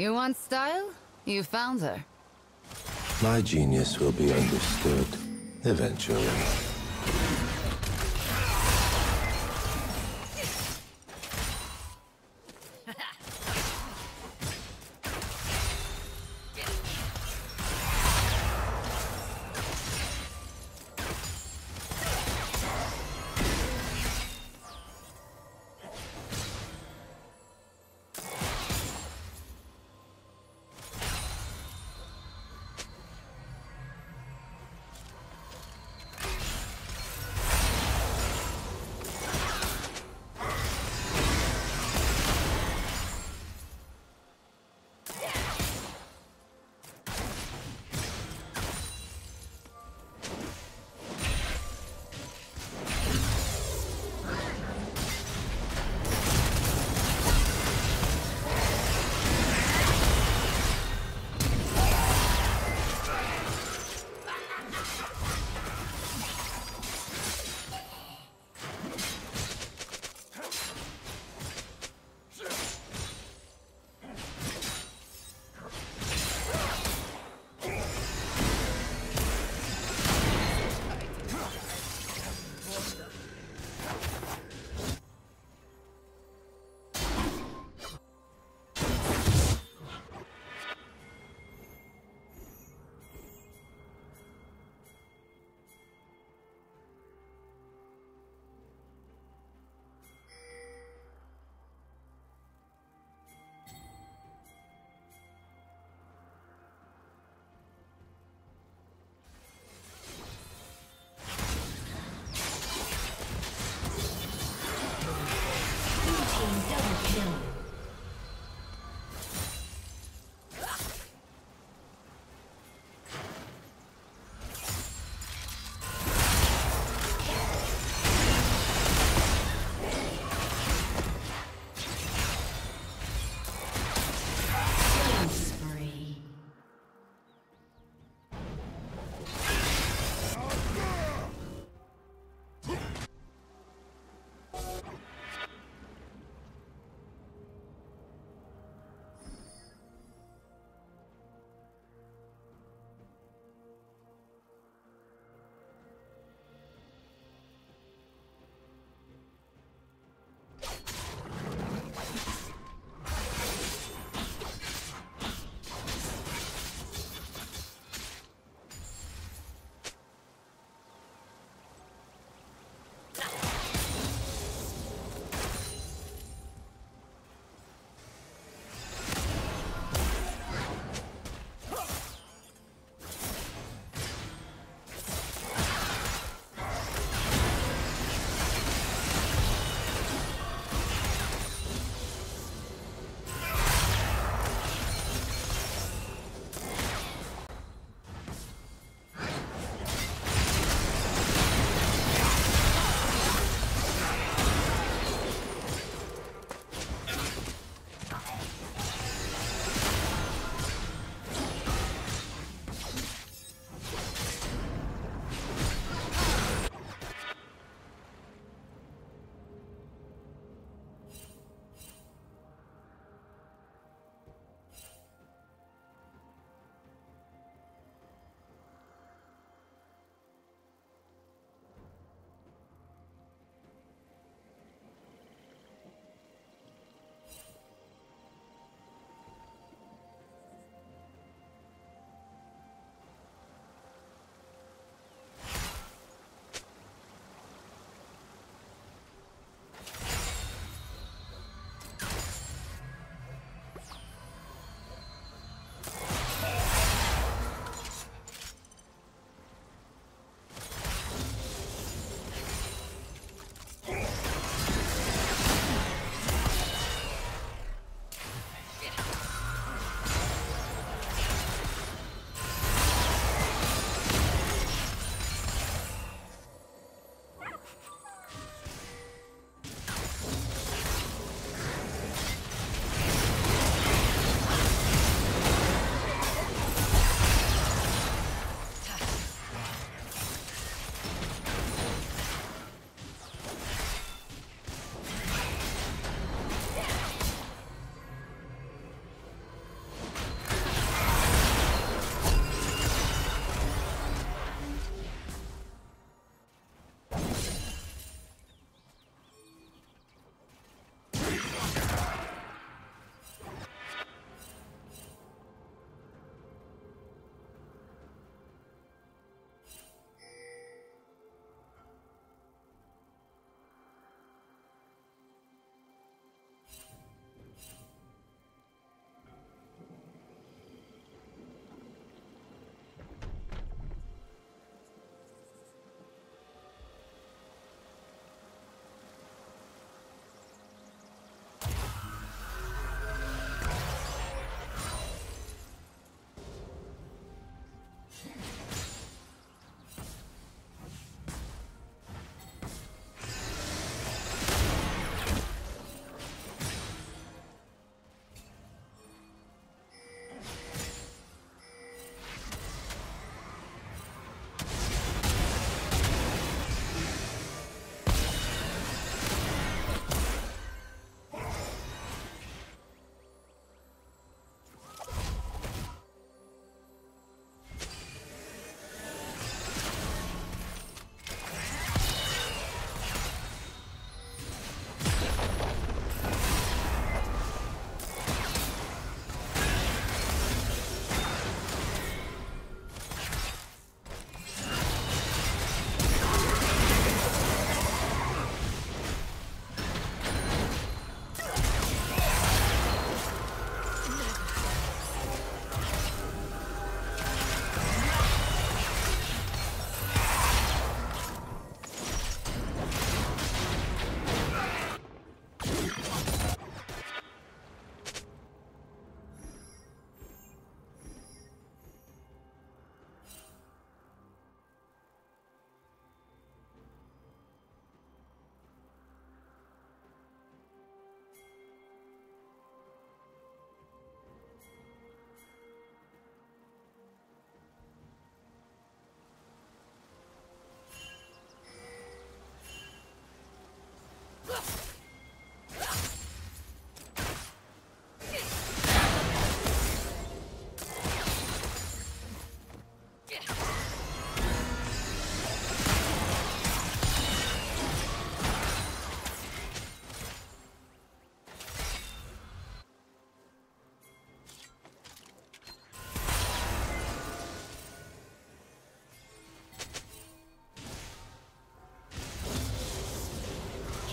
You want style? You found her. My genius will be understood eventually.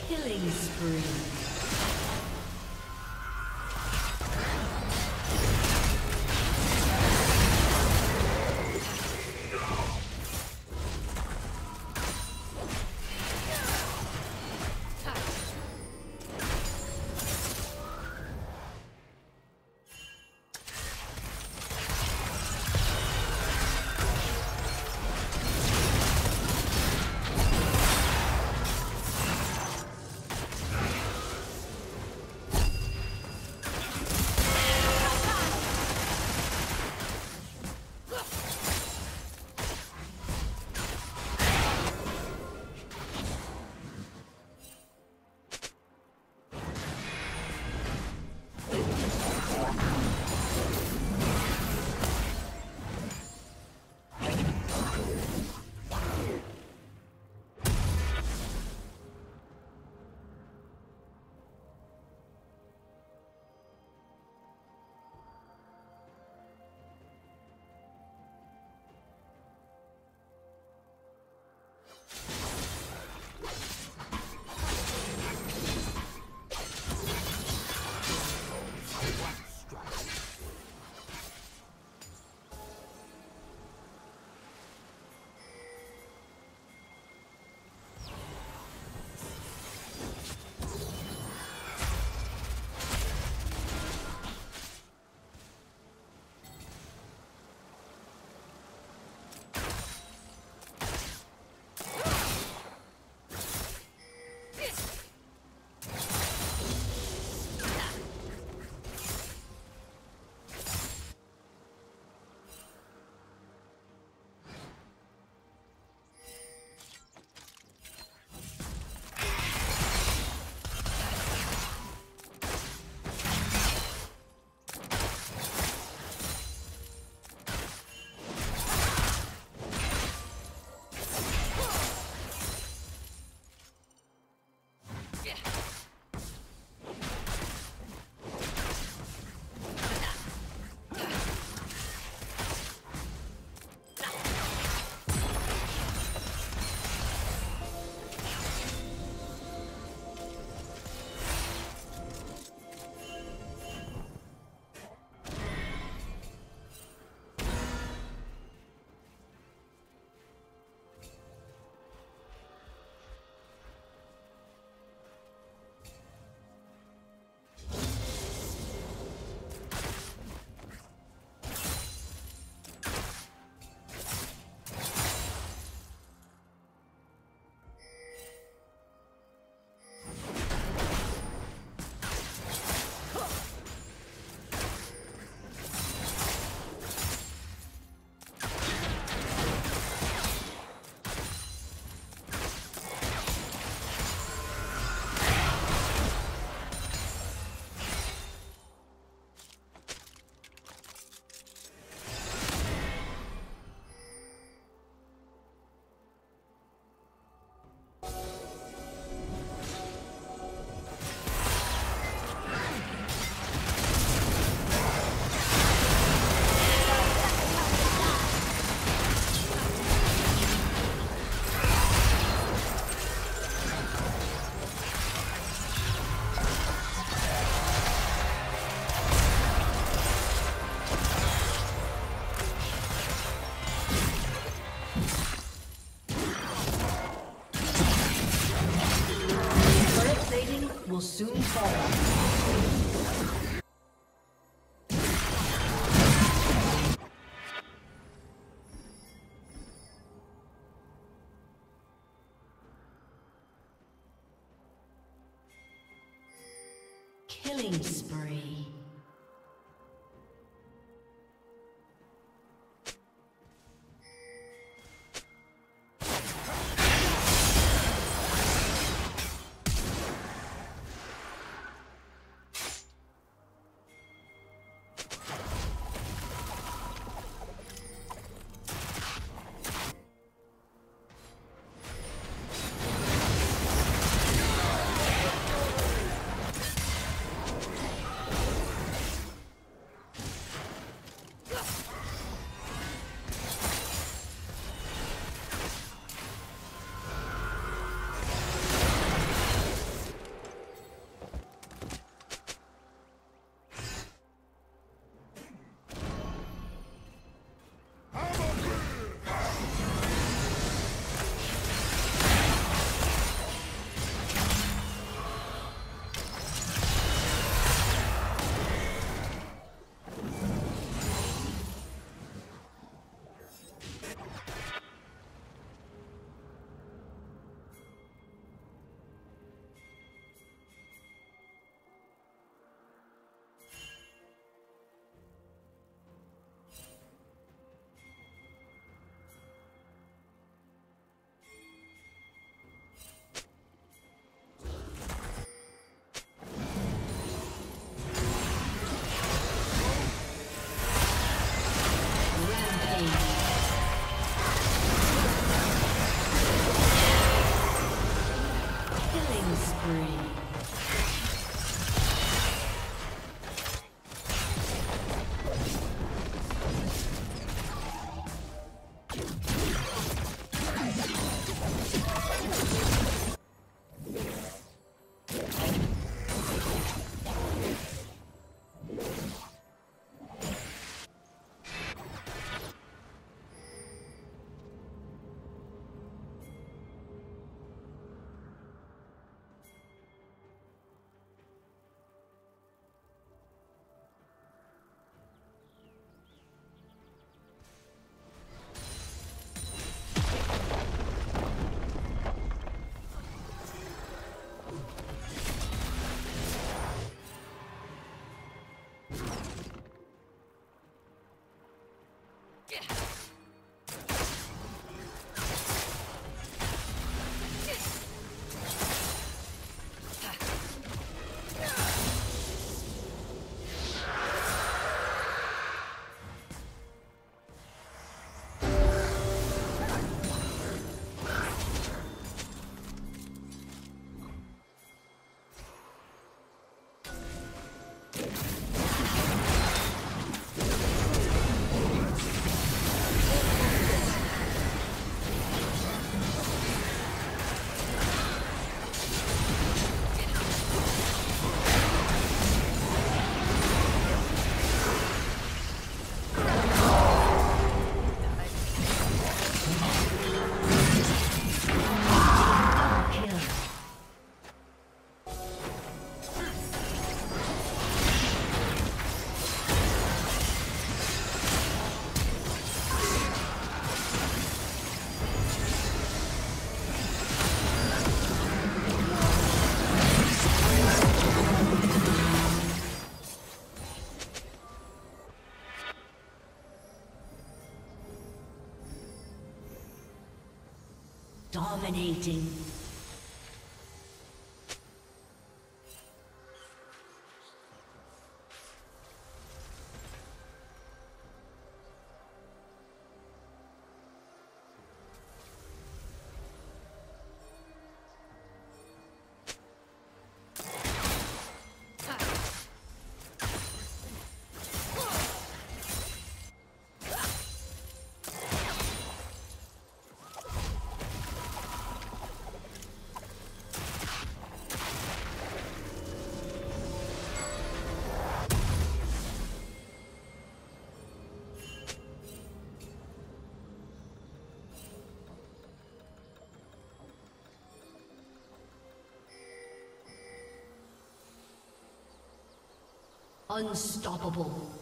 Killing spree. Soon, killing spree. spree. Dominating. Unstoppable.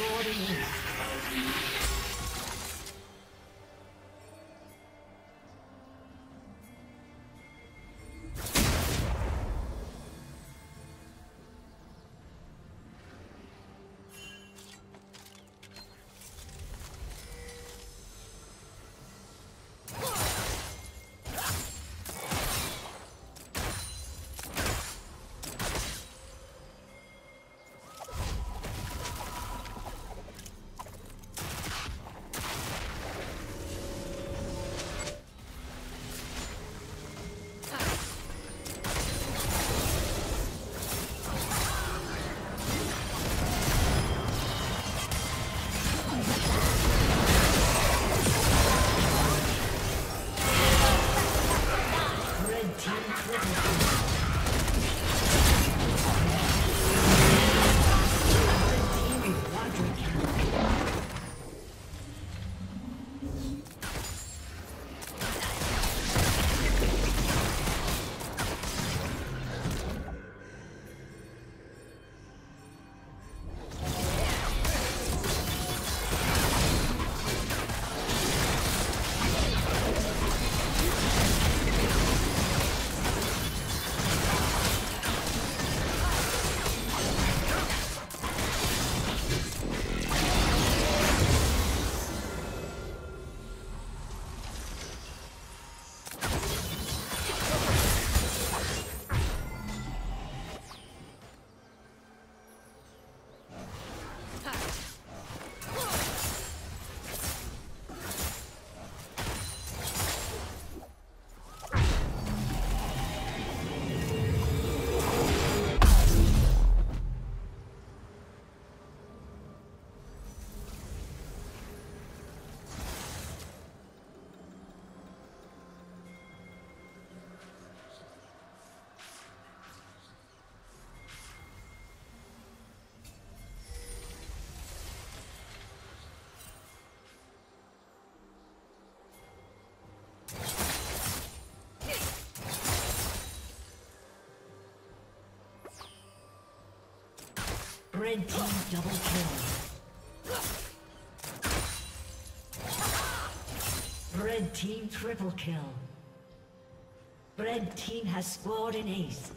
Lord in you. Red team double kill. Red team triple kill. Red team has scored an ace.